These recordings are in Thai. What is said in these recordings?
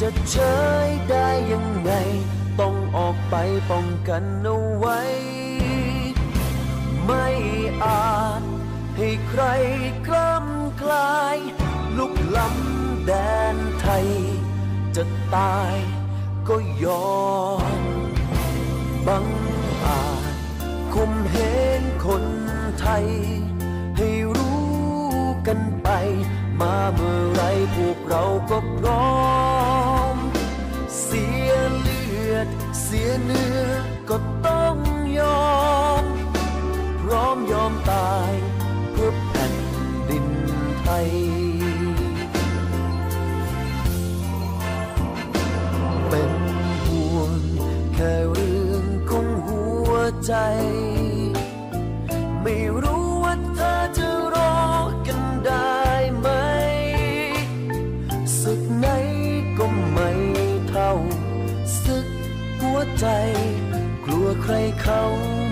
จะเฉยได้ยังไง ต้องออกไปป้องกันเอาไว้ ไม่อาจให้ใครกล้ำกลาย ลุกล้ำแดนไทย จะตายก็ยอมบังอาจคุมเห็นคนไทย ให้รู้กันไปมาเมื่อ พวกเราก็พร้อม เสียเลือด เสียเนื้อก็ต้องยอม พร้อมยอมตายเพื่อแผ่นดินไทย ใจ กลัวใครเขา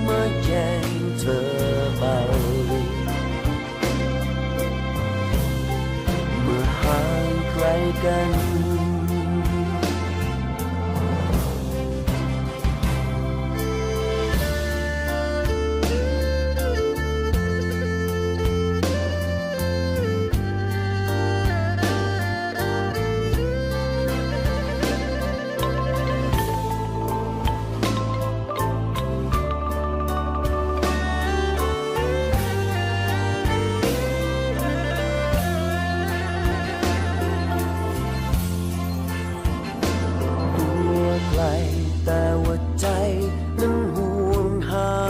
มาแย่งเธอไป เมื่อห่างไกลกัน love.